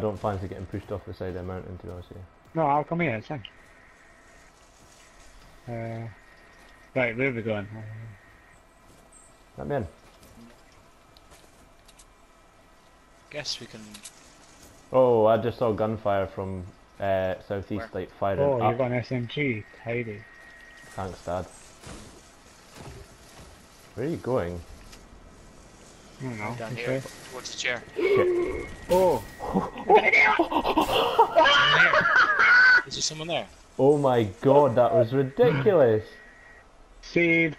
I don't fancy getting pushed off the side of the mountain, to be honest with you. No, I'll come here, it's fine. Uh, right, where are we going? Let me in. Guess we can. Oh, I just saw gunfire from uh, southeast, Where? like firing Oh, you've got an SMG. Tidy. Thanks, Dad. Where are you going? I don't know. down here towards the chair. Shit. Oh, Is there someone there? Oh my god, that was ridiculous! saved.